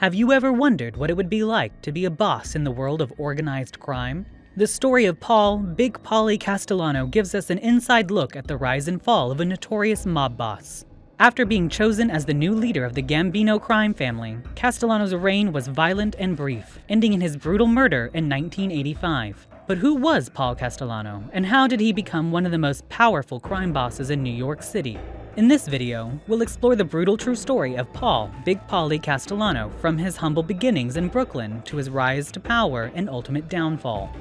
Have you ever wondered what it would be like to be a boss in the world of organized crime? The story of Paul Big Paulie Castellano gives us an inside look at the rise and fall of a notorious mob boss. After being chosen as the new leader of the Gambino crime family, Castellano's reign was violent and brief, ending in his brutal murder in 1985. But who was Paul Castellano, and how did he become one of the most powerful crime bosses in New York City? In this video, we'll explore the brutal true story of Paul Big Paulie Castellano from his humble beginnings in Brooklyn to his rise to power and ultimate downfall.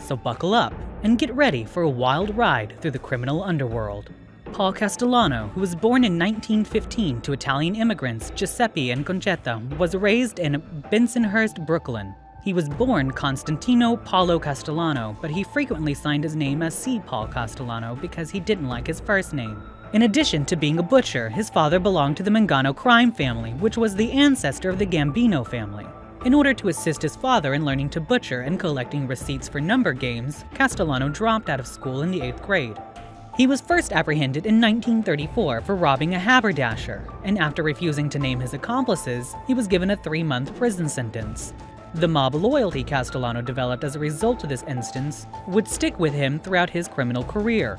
So buckle up and get ready for a wild ride through the criminal underworld. Paul Castellano, who was born in 1915 to Italian immigrants Giuseppe and Concetta, was raised in Bensonhurst, Brooklyn. He was born Constantino Paolo Castellano, but he frequently signed his name as C. Paul Castellano because he didn't like his first name. In addition to being a butcher, his father belonged to the Mangano crime family, which was the ancestor of the Gambino family. In order to assist his father in learning to butcher and collecting receipts for number games, Castellano dropped out of school in the 8th grade. He was first apprehended in 1934 for robbing a haberdasher, and after refusing to name his accomplices, he was given a three-month prison sentence. The mob loyalty Castellano developed as a result of this instance would stick with him throughout his criminal career.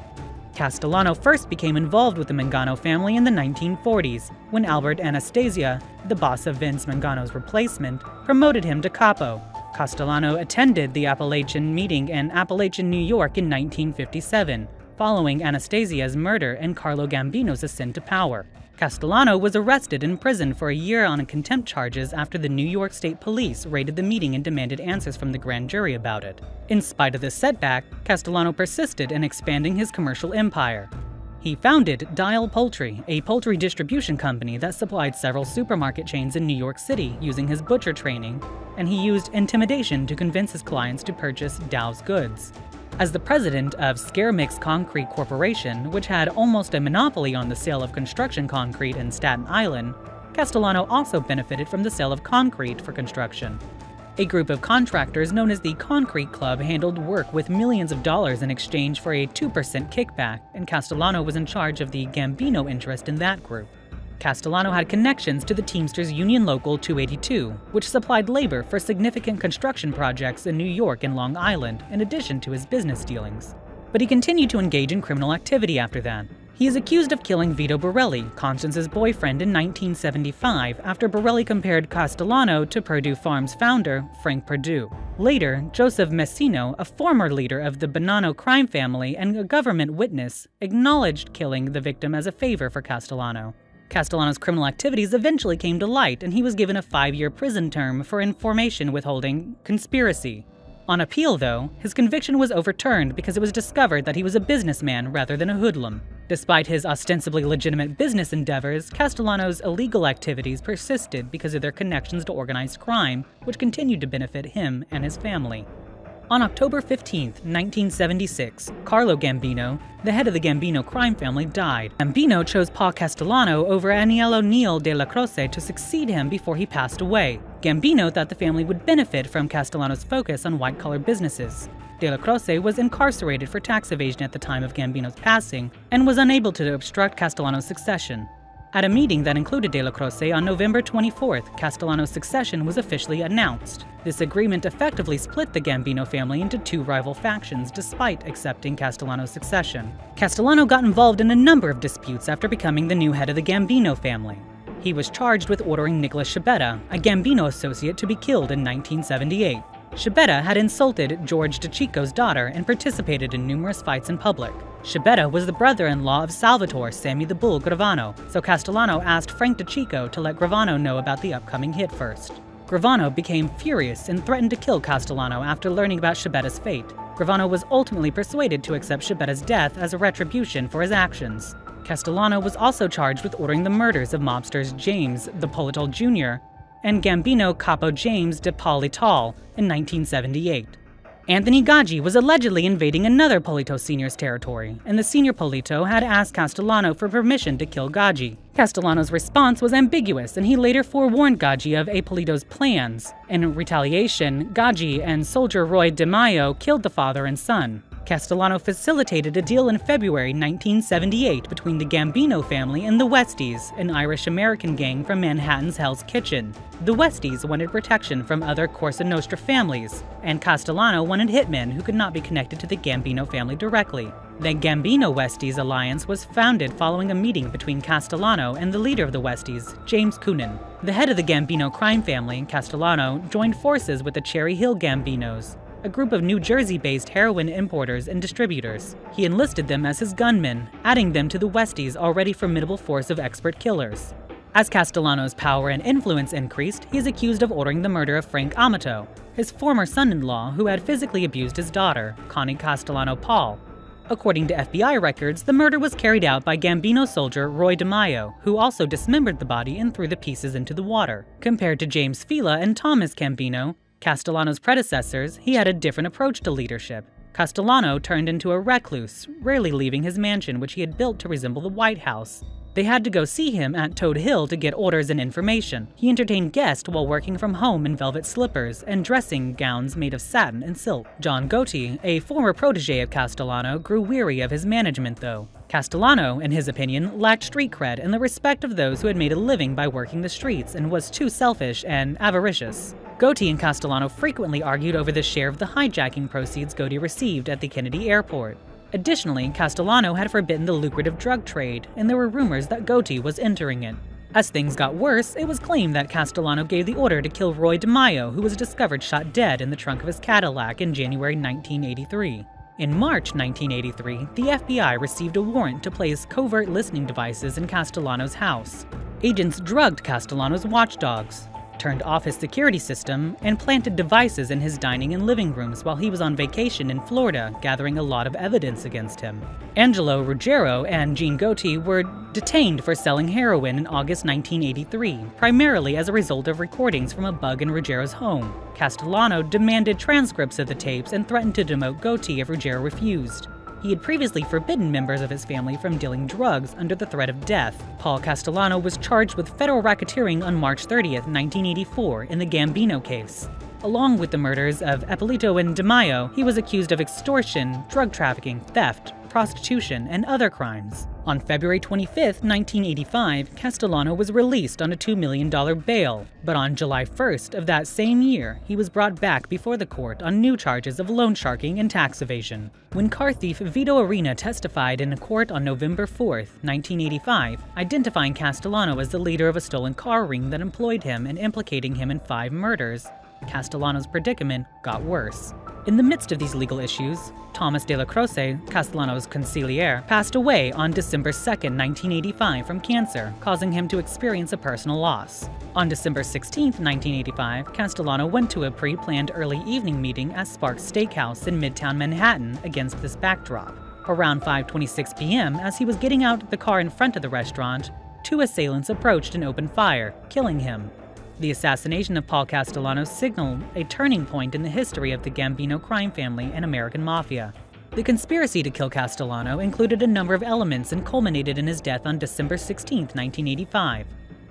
Castellano first became involved with the Mangano family in the 1940s, when Albert Anastasia, the boss of Vince Mangano's replacement, promoted him to capo. Castellano attended the Apalachin meeting in Apalachin, New York in 1957, following Anastasia's murder and Carlo Gambino's ascent to power. Castellano was arrested and imprisoned for a year on contempt charges after the New York State Police raided the meeting and demanded answers from the grand jury about it. In spite of this setback, Castellano persisted in expanding his commercial empire. He founded Dial Poultry, a poultry distribution company that supplied several supermarket chains in New York City using his butcher training, and he used intimidation to convince his clients to purchase Dow's goods. As the president of Scara-Mix Concrete Corporation, which had almost a monopoly on the sale of construction concrete in Staten Island, Castellano also benefited from the sale of concrete for construction. A group of contractors known as the Concrete Club handled work with millions of dollars in exchange for a 2% kickback, and Castellano was in charge of the Gambino interest in that group. Castellano had connections to the Teamsters Union Local 282, which supplied labor for significant construction projects in New York and Long Island, in addition to his business dealings. But he continued to engage in criminal activity after that. He is accused of killing Vito Borelli, Constance's boyfriend, in 1975 after Borelli compared Castellano to Perdue Farms founder Frank Perdue. Later, Joseph Massino, a former leader of the Bonanno crime family and a government witness, acknowledged killing the victim as a favor for Castellano. Castellano's criminal activities eventually came to light, and he was given a five year prison term for information withholding conspiracy. On appeal, though, his conviction was overturned because it was discovered that he was a businessman rather than a hoodlum. Despite his ostensibly legitimate business endeavors, Castellano's illegal activities persisted because of their connections to organized crime, which continued to benefit him and his family. On October 15, 1976, Carlo Gambino, the head of the Gambino crime family, died. Gambino chose Paul Castellano over Aniello Neil de la Croce to succeed him before he passed away. Gambino thought the family would benefit from Castellano's focus on white-collar businesses. Dellacroce was incarcerated for tax evasion at the time of Gambino's passing and was unable to obstruct Castellano's succession. At a meeting that included Dellacroce on November 24th, Castellano's succession was officially announced. This agreement effectively split the Gambino family into two rival factions despite accepting Castellano's succession. Castellano got involved in a number of disputes after becoming the new head of the Gambino family. He was charged with ordering Nicholas Scibetta, a Gambino associate, to be killed in 1978. Scibetta had insulted George DeCicco's daughter and participated in numerous fights in public. Scibetta was the brother-in-law of Salvatore Sammy the Bull Gravano, so Castellano asked Frank DeCicco to let Gravano know about the upcoming hit first. Gravano became furious and threatened to kill Castellano after learning about Scibetta's fate. Gravano was ultimately persuaded to accept Scibetta's death as a retribution for his actions. Castellano was also charged with ordering the murders of mobsters James Eppolito Jr. and Gambino Capo James de Paulital in 1978. Anthony Gaggi was allegedly invading another Polito senior's territory, and the senior Polito had asked Castellano for permission to kill Gaggi. Castellano's response was ambiguous, and he later forewarned Gaggi of A. Polito's plans. In retaliation, Gaggi and soldier Roy DeMaio killed the father and son. Castellano facilitated a deal in February 1978 between the Gambino family and the Westies, an Irish American gang from Manhattan's Hell's Kitchen. The Westies wanted protection from other Cosa Nostra families, and Castellano wanted hitmen who could not be connected to the Gambino family directly. The Gambino Westies alliance was founded following a meeting between Castellano and the leader of the Westies, James Coonan. The head of the Gambino crime family, Castellano, joined forces with the Cherry Hill Gambinos, a group of New Jersey based heroin importers and distributors. He enlisted them as his gunmen, adding them to the Westies' already formidable force of expert killers. As Castellano's power and influence increased, he is accused of ordering the murder of Frank Amato, his former son in law who had physically abused his daughter, Connie Castellano Paul. According to FBI records, the murder was carried out by Gambino soldier Roy DeMaio, who also dismembered the body and threw the pieces into the water. Compared to James Fila and Thomas Gambino, Castellano's predecessors, he had a different approach to leadership. Castellano turned into a recluse, rarely leaving his mansion, which he had built to resemble the White House. They had to go see him at Todt Hill to get orders and information. He entertained guests while working from home in velvet slippers and dressing gowns made of satin and silk. John Gotti, a former protege of Castellano, grew weary of his management, though. Castellano, in his opinion, lacked street cred and the respect of those who had made a living by working the streets and was too selfish and avaricious. Gotti and Castellano frequently argued over the share of the hijacking proceeds Gotti received at the Kennedy airport. Additionally, Castellano had forbidden the lucrative drug trade, and there were rumors that Gotti was entering it. As things got worse, it was claimed that Castellano gave the order to kill Roy DeMaio, who was discovered shot dead in the trunk of his Cadillac in January 1983. In March 1983, the FBI received a warrant to place covert listening devices in Castellano's house. Agents drugged Castellano's watchdogs, turned off his security system, and planted devices in his dining and living rooms while he was on vacation in Florida, gathering a lot of evidence against him. Angelo Ruggiero and Gene Gotti were detained for selling heroin in August 1983, primarily as a result of recordings from a bug in Ruggiero's home. Castellano demanded transcripts of the tapes and threatened to demote Gotti if Ruggiero refused. He had previously forbidden members of his family from dealing drugs under the threat of death. Paul Castellano was charged with federal racketeering on March 30, 1984, in the Gambino case. Along with the murders of Eppolito and DeMaio, he was accused of extortion, drug trafficking, theft, prostitution, and other crimes. On February 25, 1985, Castellano was released on a $2 million bail, but on July 1st of that same year, he was brought back before the court on new charges of loan sharking and tax evasion. When car thief Vito Arena testified in a court on November 4, 1985, identifying Castellano as the leader of a stolen car ring that employed him and implicating him in five murders, Castellano's predicament got worse. In the midst of these legal issues, Thomas Dellacroce, Castellano's consigliere, passed away on December 2, 1985 from cancer, causing him to experience a personal loss. On December 16, 1985, Castellano went to a pre-planned early evening meeting at Sparks Steakhouse in Midtown Manhattan against this backdrop. Around 5.26 p.m., as he was getting out of the car in front of the restaurant, two assailants approached and opened fire, killing him. The assassination of Paul Castellano signaled a turning point in the history of the Gambino crime family and American mafia. The conspiracy to kill Castellano included a number of elements and culminated in his death on December 16, 1985.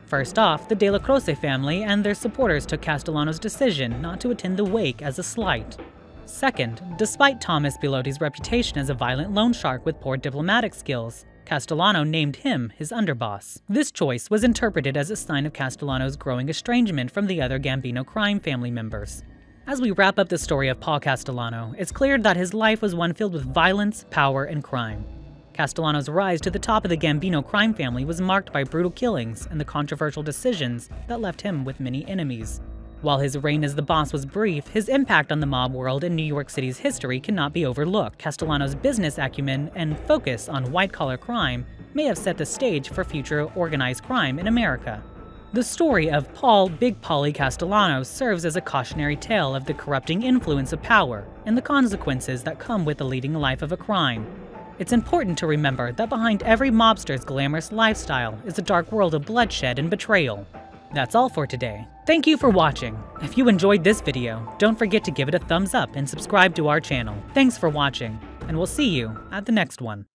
First off, the Dellacroce family and their supporters took Castellano's decision not to attend the wake as a slight. Second, despite Thomas Bilotti's reputation as a violent loan shark with poor diplomatic skills, Castellano named him his underboss. This choice was interpreted as a sign of Castellano's growing estrangement from the other Gambino crime family members. As we wrap up the story of Paul Castellano, it's clear that his life was one filled with violence, power, and crime. Castellano's rise to the top of the Gambino crime family was marked by brutal killings and the controversial decisions that left him with many enemies. While his reign as the boss was brief, his impact on the mob world in New York City's history cannot be overlooked. Castellano's business acumen and focus on white collar crime may have set the stage for future organized crime in America. The story of Paul Big Paulie Castellano serves as a cautionary tale of the corrupting influence of power and the consequences that come with the leading life of a crime. It's important to remember that behind every mobster's glamorous lifestyle is a dark world of bloodshed and betrayal. That's all for today. Thank you for watching. If you enjoyed this video, don't forget to give it a thumbs up and subscribe to our channel. Thanks for watching, and we'll see you at the next one.